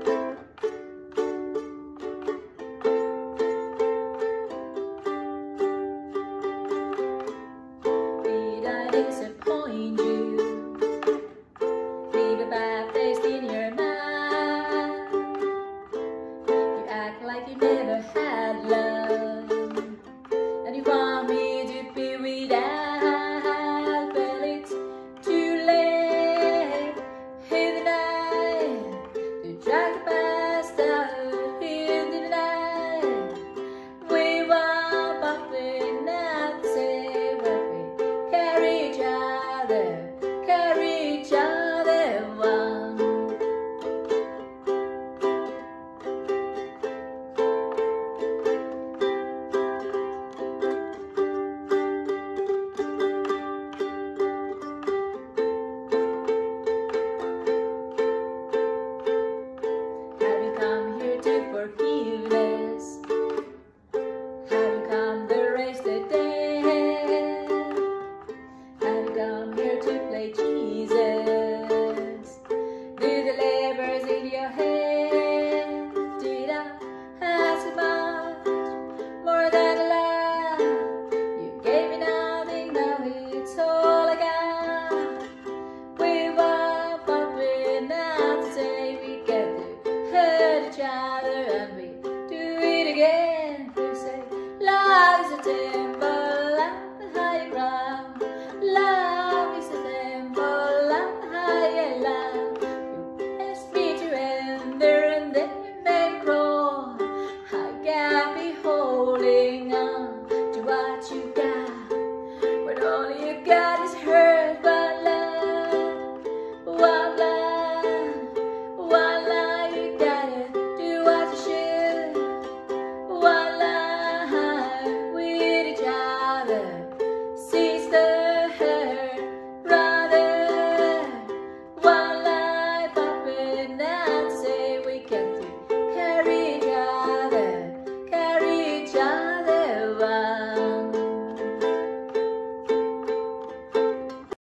each other and we do it again. We say, life's a timber.